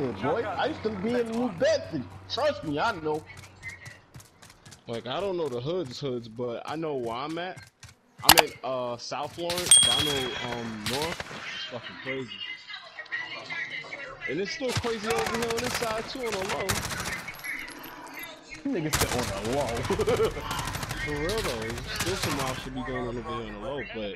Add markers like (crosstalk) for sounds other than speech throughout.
boy. I used to be in New Bedford. Trust me, I know. Like I don't know the hoods hoods, but I know where I'm at. I'm in uh South Lawrence, but I know um North. It's fucking crazy. And it's still crazy over here on this side too on the low. Niggas sit on the low. (laughs) For real though, still some wild should be going on over here on the low, but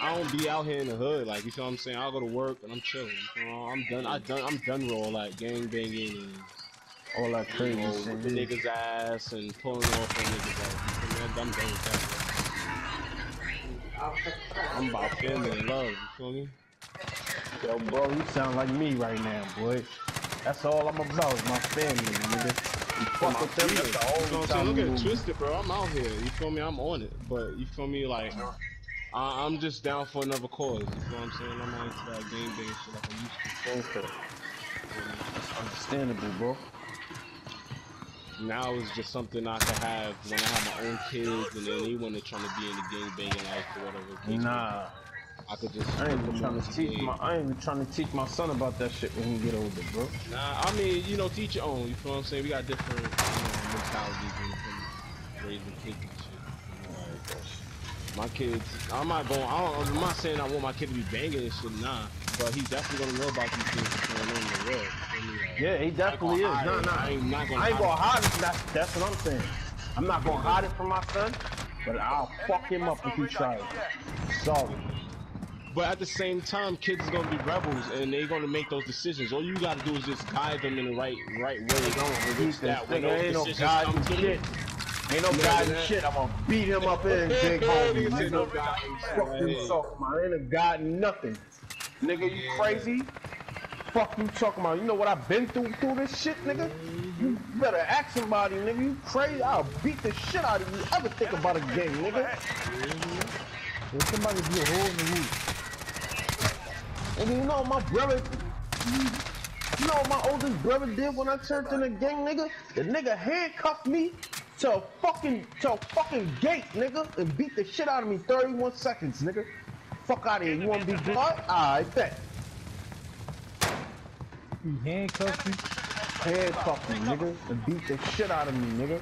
I don't be out here in the hood. Like you feel what I'm saying? I'll go to work and I'm chilling. You know, I'm done. I done. I'm done with all that gang banging and all that you crazy know, shit. whipping niggas ass and pulling off on niggas ass. You know, I'm done with that. I'm about family and love. You feel me? Yo, bro, you sound like me right now, boy. That's all I'm about is my family, nigga. You fuck with them, that's the You know what only I'm saying? time Don't you get it move. twisted, bro. I'm out here. You feel me? I'm on it. But you feel me? Like, I, I'm just down for another cause. You know what I'm saying? I'm not into that game bang shit like I used to. Okay. Understandable, bro. Now it's just something I can have when I have my own kids and then they want to try to be in the game banging life or whatever. the case may be. Nah, I could just. I ain't even trying to teach game. my. I ain't even trying to teach my son about that shit when he get older, bro. Nah, I mean, you know, teach your own. You feel what I'm saying? We got different you know, mentalities when it comes to raising kids my kids, I'm not going. I don't, I'm not saying I want my kid to be banging and shit. Nah, but he's definitely gonna know about these things going on in the world. You feel? Like, Yeah, he definitely is. Nah, nah. I ain't not gonna I ain't hide gonna hide it. That's, that's what I'm saying. I'm not gonna hide it from my son, but I'll fuck him up if he tries. Sorry. But at the same time, kids is gonna be rebels and they're gonna make those decisions. All you gotta do is just guide them in the right right way. Don't He's that when those no come to. Ain't no Yeah, God and man. shit. I'm gonna beat him up in big homie. Said no Nigga, God and shit. fuck you talking about? Ain't a God nothing. Nigga, you crazy? Fuck you talking about? You know what I've been through through this shit, nigga? You better ask somebody, nigga. You crazy? I'll beat the shit out of you. Ever think about a game, nigga? Somebody be a hole in the roof. And you know my brother, you know what my oldest brother did when I turned in the gang, nigga? The nigga handcuffed me to a fucking, to a fucking gate, nigga, and beat the shit out of me 31 seconds, nigga. Fuck out of here. You wanna be blood? I bet. He handcuffed you. Handcuffed me, nigga, and beat the shit out of me, nigga.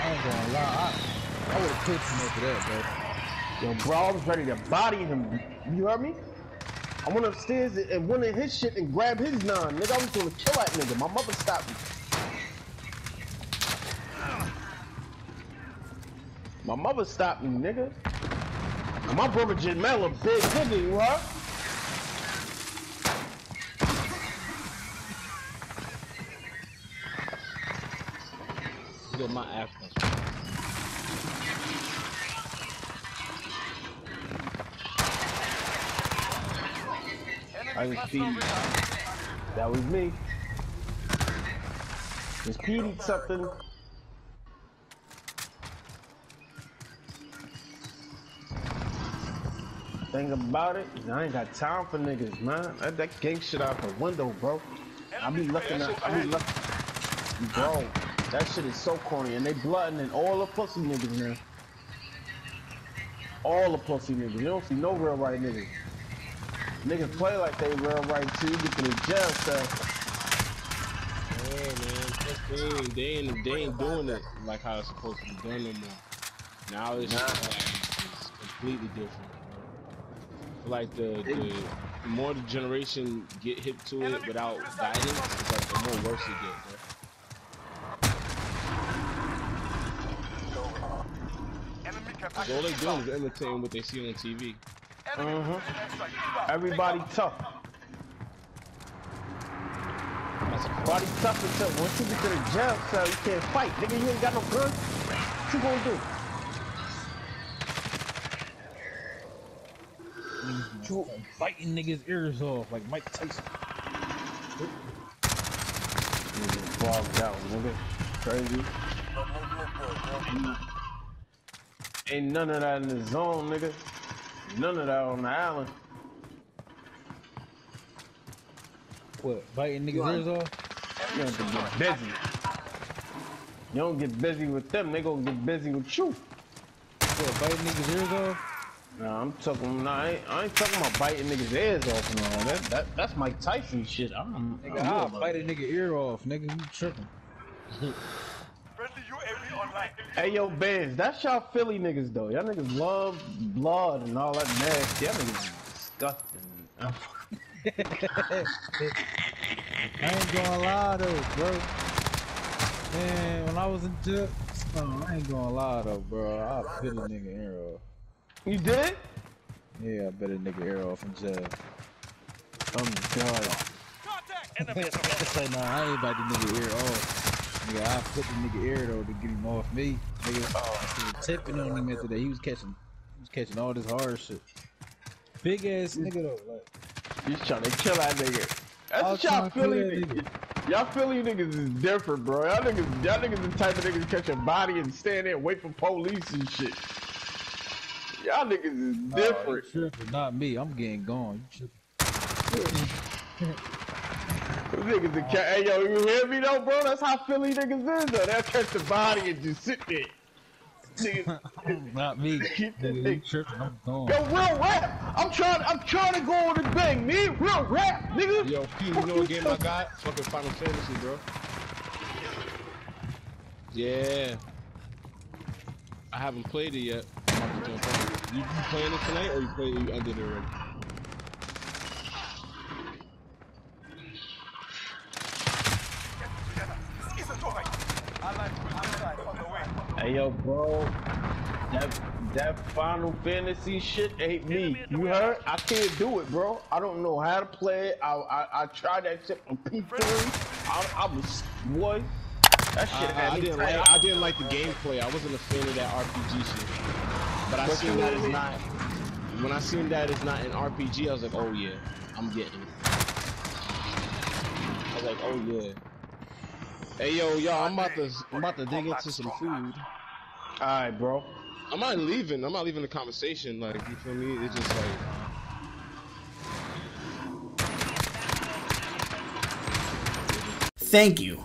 I ain't gonna lie. I, I would have put him over that, Yo, bro, I was ready to body him. You heard me? I went upstairs and went in his shit and grabbed his nine, nigga. I was gonna kill that nigga. My mother stopped me. My mother stopped me, nigga. And my brother Jamel a big nigga, you? Get my after. I was Petey. That was me. Was Petey something? Thing about it, is I ain't got time for niggas, man. That, that gang shit out the window, bro. I be looking at, I be looking, bro. That shit is so corny, and they blooding and all the pussy niggas now. All the pussy niggas. You don't see no real right niggas. Niggas play like they real right too. You get to the jail cell. Yeah, man. That's the. They ain't, they ain't doing it like how it's supposed to be done no more. Now it's, Nah. like, it's completely different. Bro. I feel like the, the the more the generation get hip to it without guidance, it's like the more worse it gets, bro. So all they doing is imitating what they see on TV. Uh-huh. Everybody tough. That's a Body tough until once you get to the jail cell, you can't fight. Nigga, you ain't got no gun. What you gonna do? bro. Biting niggas' ears off like Mike Tyson. Nigga, bogged out, nigga. Crazy. Ain't none of that in the zone, nigga. None of that on the island. What? Biting niggas' ears off? You have to get busy. You don't get busy with them, they gonna get busy with you. What? Biting niggas' ears off? Nah, I'm talking. Nah, I ain't, I ain't talking about biting niggas' ears off and all that. That that's Mike Tyson shit. I'm. Nigga, I'm I'll bite a nigga ear off, nigga. You tripping? (laughs) Hey yo, Benz, that's y'all Philly niggas though. Y'all niggas love blood and all that nasty. Y'all niggas disgusting. (laughs) I ain't gonna lie though, bro. Man, when I was in jail, oh, I ain't gonna lie though, bro. I bit a nigga off. You did? Yeah, I bit a nigga off in jail. I'm done. (laughs) so nah, I ain't bite the nigga ear Nigga, I put the nigga ear though to get him off me. Nigga, he was tipping on him after that. He was catching, he was catching all this hard shit. Big ass nigga though, like. You trying to kill that nigga. That's y'all trying to kill Philly niggas. Y'all Philly niggas is different, bro. Y'all niggas, y'all niggas the type of niggas catch a body and stand there and wait for police and shit. Y'all niggas is different. tripping, not me. I'm getting gone. You tripping. (laughs) Them niggas the ca- Hey yo, you hear me though, bro? That's how Philly niggas is though. They'll catch the body and just sit there. Niggas, (laughs) Not me. (laughs) Keep that Nigga, tripping. I'm gone. yo, real rap. I'm trying. I'm trying to go on the thing, man. Real rap, nigga. Yo, P, you know what game I got? Fucking Final Fantasy, bro. Yeah. I haven't played it yet. I'm about to jump on. You, you playing it tonight or you played you ended it already? Hey yo, bro. That that Final Fantasy shit ain't me. You heard? I can't do it, bro. I don't know how to play it. I I, I tried that shit on P3. I, I was boy. That shit I, had I me didn't like I didn't like the gameplay. I wasn't a fan of that RPG shit. But I What seen you that it's not when I seen that it's not an RPG, I was like, oh yeah, I'm getting it. I was like, oh yeah. Hey yo, y'all, I'm about to I'm about to dig into some food. All right, bro. I'm not leaving. I'm not leaving the conversation. Like you feel me? It's just like Thank you,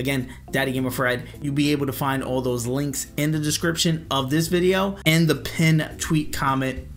Again, Daddy Gamer Fred. You'll be able to find all those links in the description of this video and the pin tweet comment